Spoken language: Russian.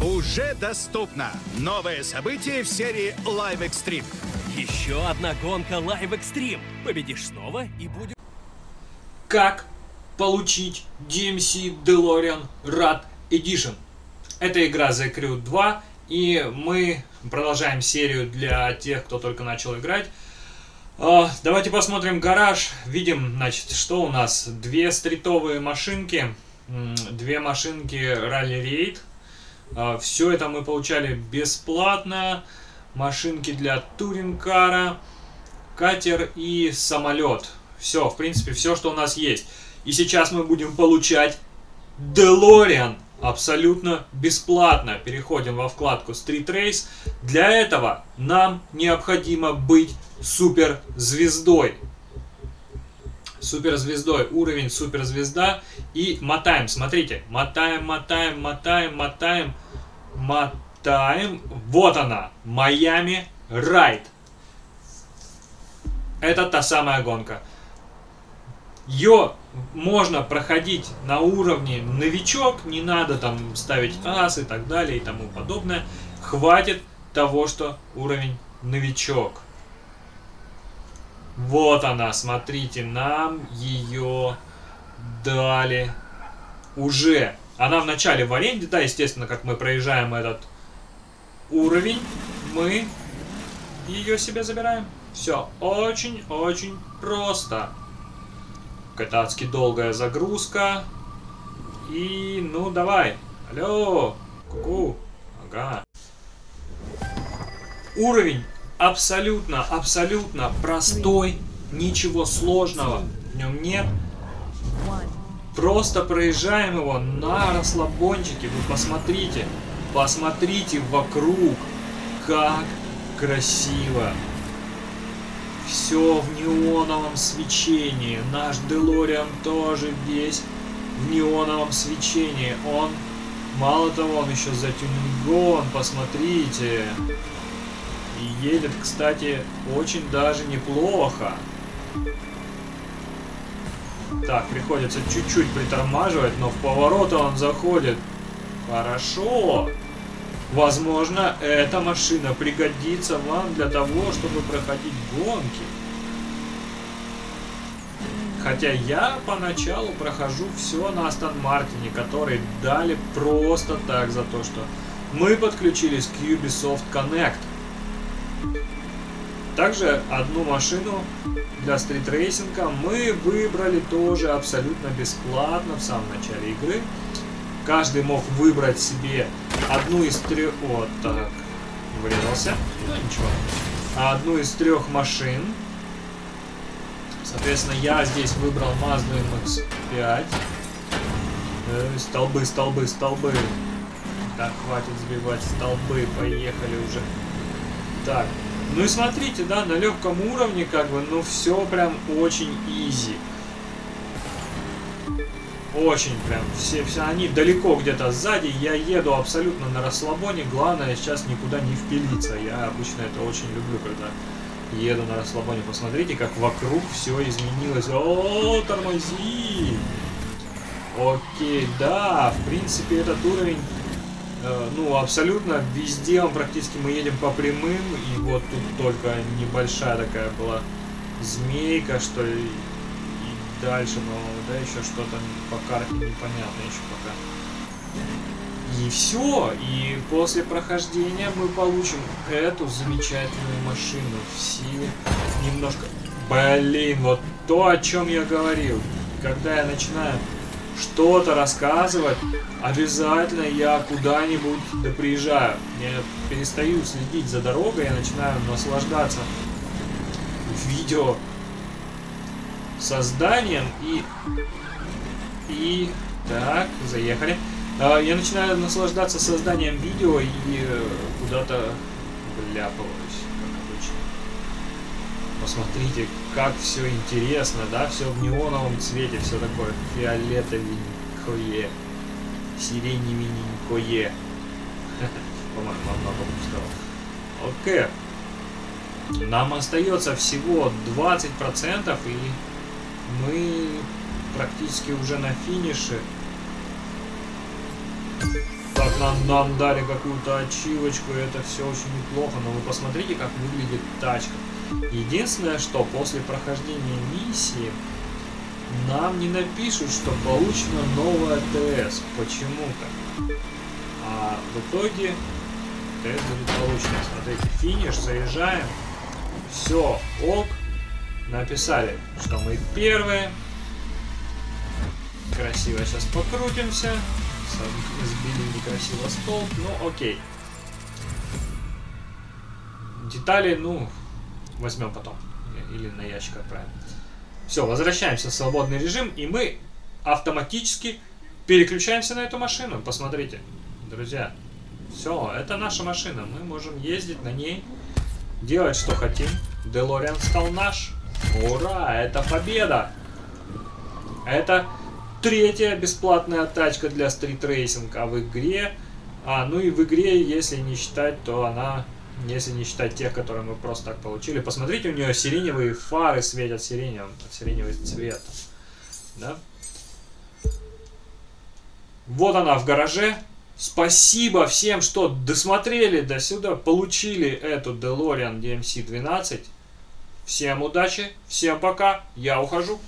Уже доступно новое событие в серии Live Extreme. Еще одна гонка Live Extreme. Победишь снова и будет... Как получить DMC DeLorean Rad Edition? Это игра The Crew 2, и мы продолжаем серию для тех, кто только начал играть. А, давайте посмотрим гараж. Видим, значит, что у нас. Две стритовые машинки, две машинки Rally Raid. А, Все это мы получали бесплатно. Машинки для туринкара, катер и самолет. Все, в принципе, все, что у нас есть. И сейчас мы будем получать DeLorean абсолютно бесплатно. Переходим во вкладку Street Race. Для этого нам необходимо быть суперзвездой. Суперзвездой. Уровень суперзвезда. И мотаем. Смотрите. Мотаем, мотаем, мотаем, мотаем. Мотаем. Вот она. Майами Райд. Это та самая гонка. Ее можно проходить на уровне новичок, не надо там ставить ас и так далее и тому подобное. Хватит того, что уровень новичок. Вот она, смотрите, нам ее дали уже. Она в начале в аренде, да, естественно, как мы проезжаем этот уровень, мы ее себе забираем. Все очень-очень просто. Катацки долгая загрузка. И, ну, давай. Алло. Ку-ку. Ага. Уровень абсолютно, абсолютно простой. Ничего сложного в нем нет. Просто проезжаем его на расслабончике. Вы посмотрите. Посмотрите вокруг. Как красиво. Все в неоновом свечении. Наш Делориан тоже весь в неоновом свечении. Он, мало того, он еще затюнингован, посмотрите. И едет, кстати, очень даже неплохо. Так, приходится чуть-чуть притормаживать, но в повороты он заходит. Хорошо. Возможно, эта машина пригодится вам для того, чтобы проходить гонки. Хотя я поначалу прохожу все на Астон Мартине, который дали просто так за то, что мы подключились к Ubisoft Connect. Также одну машину для стритрейсинга мы выбрали тоже абсолютно бесплатно в самом начале игры. Каждый мог выбрать себе одну из трех... Вот так. Врезался. Ну, ничего. Одну из трех машин. Соответственно, я здесь выбрал Mazda MX-5. Э, столбы, столбы, столбы. Так, хватит сбивать столбы. Поехали уже. Так. Ну и смотрите, да, на легком уровне, как бы, ну все прям очень изи. Очень прям, все, все они далеко где-то сзади, я еду абсолютно на расслабоне, главное сейчас никуда не впилиться. Я обычно это очень люблю, когда еду на расслабоне. Посмотрите, как вокруг все изменилось. О, тормози! Окей, да, в принципе этот уровень, ну, абсолютно везде он практически мы едем по прямым, и вот тут только небольшая такая была змейка, что ли, дальше, но да, еще что-то по карте непонятно еще пока. И все, и после прохождения мы получим эту замечательную машину. Все немножко... Блин, вот то, о чем я говорил. Когда я начинаю что-то рассказывать, обязательно я куда-нибудь да приезжаю. Я перестаю следить за дорогой, я начинаю наслаждаться видео созданием и... И... Так, заехали. А, я начинаю наслаждаться созданием видео и куда-то вляпываюсь. Посмотрите, как все интересно, да? Все в неоновом цвете, все такое фиолетовенькое, сиреневенькое. По-моему, мама сказала. Окей. Нам остается всего 20% и мы практически уже на финише. Так, нам, нам дали какую-то ачивочку, это все очень неплохо, но вы посмотрите, как выглядит тачка. Единственное, что после прохождения миссии нам не напишут, что получена новая ТС. Почему-то. А в итоге ТС будет получена. Смотрите, финиш, заезжаем. Все, ок. Написали, что мы первые. Красиво сейчас покрутимся. Сбили некрасиво столб. Ну, окей. Детали, ну, возьмем потом. Или на ящик отправим. Все, возвращаемся в свободный режим, и мы автоматически переключаемся на эту машину. Посмотрите, друзья. Все, это наша машина. Мы можем ездить на ней, делать что хотим. Делориан стал наш. Ура, это победа! Это третья бесплатная тачка для стритрейсинга в игре. А, ну и в игре, если не считать, то она если не считать тех, которые мы просто так получили. Посмотрите, у нее сиреневые фары светят сиреневым, сиреневый цвет. Да? Вот она в гараже. Спасибо всем, что досмотрели до сюда, получили эту DeLorean DMC-12. Всем удачи, всем пока, я ухожу.